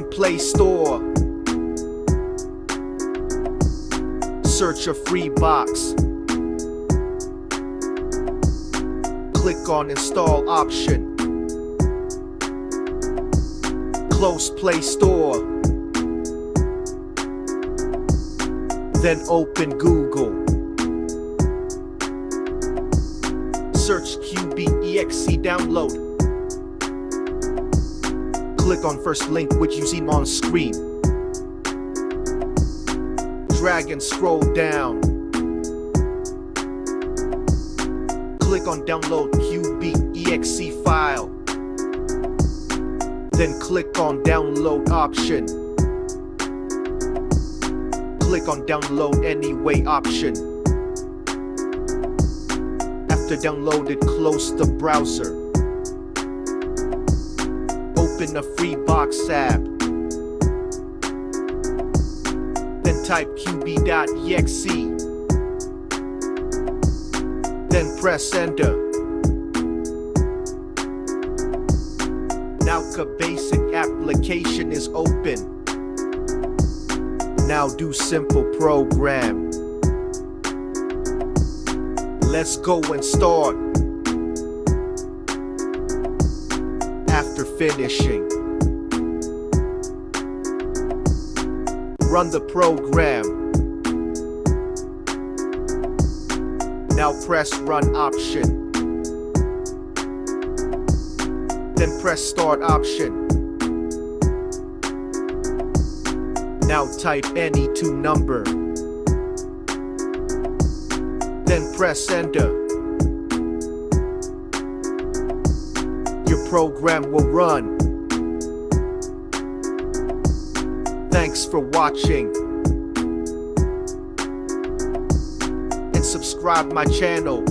Play Store. Search a free box. Click on install option. Close Play Store. Then open Google. Search qb.exe download. Click on first link which you see on screen. Drag and scroll down. Click on download qb.exe file. Then click on download option. Click on download anyway option. After downloaded, close the browser. Open a free box app. Then type qb.exe. Then press enter. Now basic application is open. Now do simple program. Let's go and start. After finishing, run the program. Now press run option. Then press start option. Now type any two number. Then press enter. Program will run. Thanks for watching. And subscribe my channel.